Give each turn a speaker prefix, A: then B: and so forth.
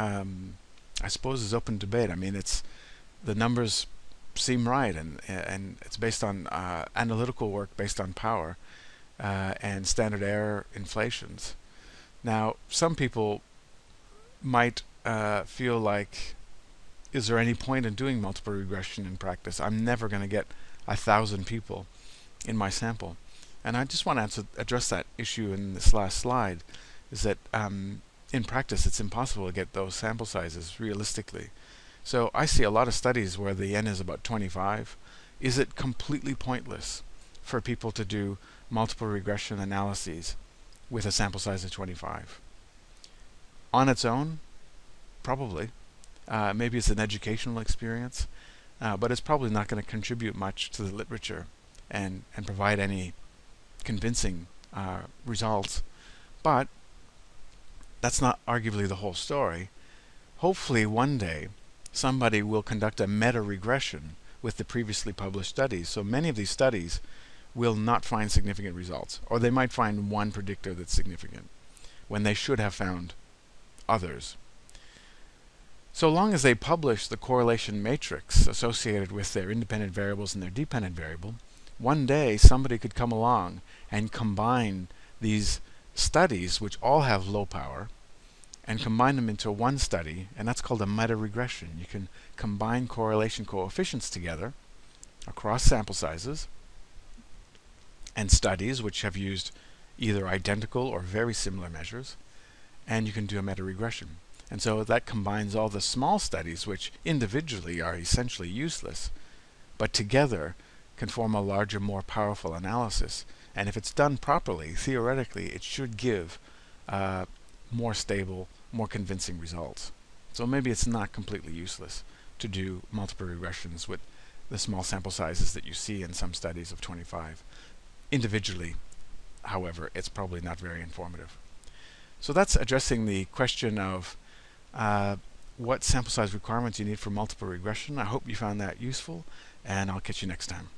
A: um, I suppose, is open debate. I mean, it's the numbers seem right, and and it's based on uh, analytical work based on power uh, and standard error inflations. Now, some people might uh, feel like, is there any point in doing multiple regression in practice? I'm never going to get a thousand people in my sample. And I just want to address that issue in this last slide, is that um, in practice it's impossible to get those sample sizes realistically. So I see a lot of studies where the n is about 25. Is it completely pointless for people to do multiple regression analyses with a sample size of 25? On its own, probably. Uh, maybe it's an educational experience, uh, but it's probably not going to contribute much to the literature and, and provide any convincing uh, results. But that's not arguably the whole story. Hopefully one day somebody will conduct a meta-regression with the previously published studies. So many of these studies will not find significant results, or they might find one predictor that's significant when they should have found others. So long as they publish the correlation matrix associated with their independent variables and their dependent variable, one day somebody could come along and combine these studies, which all have low power, and combine them into one study, and that's called a meta-regression. You can combine correlation coefficients together across sample sizes and studies which have used either identical or very similar measures, and you can do a meta-regression. And so that combines all the small studies which individually are essentially useless, but together can form a larger, more powerful analysis. And if it's done properly, theoretically, it should give uh, more stable, more convincing results. So maybe it's not completely useless to do multiple regressions with the small sample sizes that you see in some studies of 25. Individually, however, it's probably not very informative. So that's addressing the question of uh, what sample size requirements you need for multiple regression. I hope you found that useful, and I'll catch you next time.